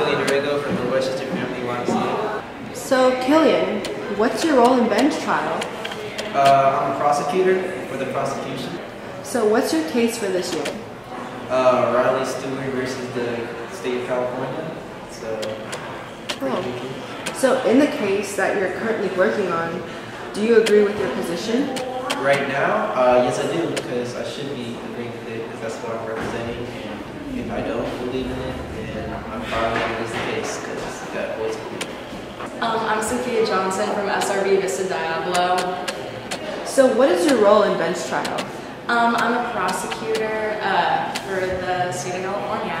Borrego from the Westchester Family YMCA. So, Killian, what's your role in bench trial? Uh, I'm a prosecutor for the prosecution. So, what's your case for this year? Uh, Riley Stewart versus the state of California. So, Oh. So, in the case that you're currently working on, do you agree with your position? right now, uh, yes, I do, because I should be agreeing with it, because that's what I'm representing. And if I don't believe in it, then I'm case, because Um, I'm Sophia Johnson from SRB Vista Diablo. So, what is your role in bench trial? Um, I'm a prosecutor uh, for the state of California.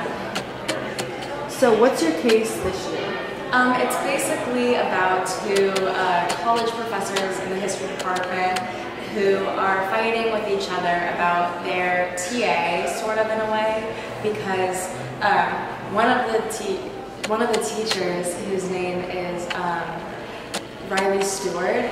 So, what's your case this year? Um, it's basically about two uh, college professors in the history department who are fighting with each other about their TA, sort of in a way, because um, one of the one of the teachers, whose name is um, Riley Stewart,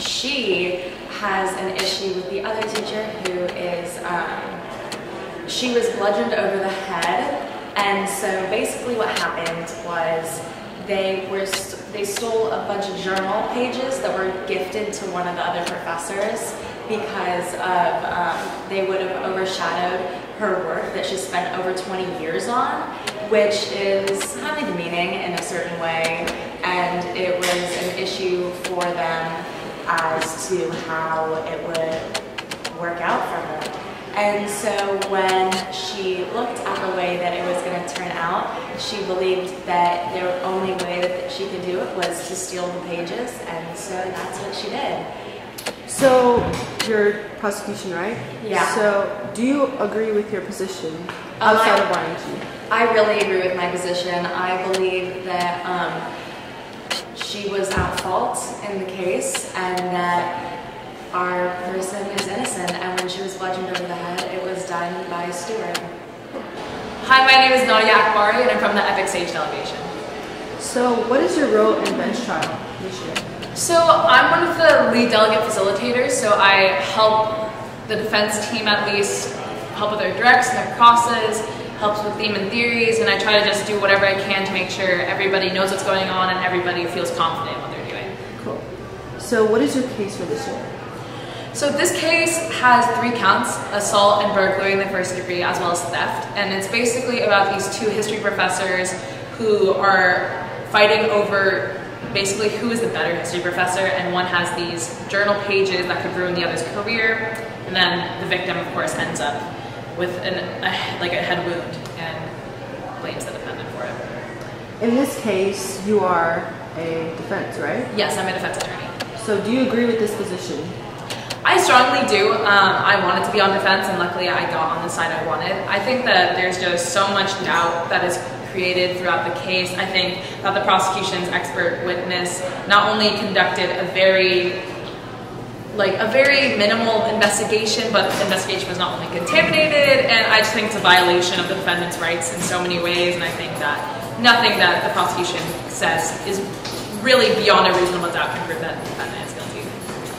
she has an issue with the other teacher who is um, she was bludgeoned over the head, and so basically what happened was they were st- they stole a bunch of journal pages that were gifted to one of the other professors because of um, they would have overshadowed her work that she spent over 20 years on, which is kind of demeaning in a certain way, and it was an issue for them as to how it would work out for her. And so when she looked at the way that it was going to turn out, she believed that the only way that she could do it was to steal the pages, and so that's what she did. So, your prosecution, right? Yeah. So, do you agree with your position Um, outside I- of YMG? I really agree with my position. I believe that um, she was at fault in the case and that our person is innocent. And when she was bludgeoned over the head, it was done by Stewart. Hi, my name is Nadia Akbari, and I'm from the Epic Sage delegation. So, what is your role in bench trial this year? So I'm one of the lead delegate facilitators, so I help the defense team at least help with their directs and their crosses, helps with theme and theories, and I try to just do whatever I can to make sure everybody knows what's going on and everybody feels confident in what they're doing. Cool. So, what is your case for this year? So this case has three counts, assault and burglary in the first degree, as well as theft. And it's basically about these two history professors who are fighting over basically who is the better history professor, and one has these journal pages that could ruin the other's career, and then the victim, of course, ends up with an, a, like a head wound and blames the defendant for it. In this case, you are a defense, right? Yes, I'm a defense attorney. So, do you agree with this position? I strongly do. Um, I wanted to be on defense, and luckily I got on the side I wanted. I think that there's just so much doubt that is created throughout the case. I think that the prosecution's expert witness not only conducted a very like a very minimal investigation, but the investigation was not only contaminated, and I just think it's a violation of the defendant's rights in so many ways, and I think that nothing that the prosecution says is really beyond a reasonable doubt can prove that the defendant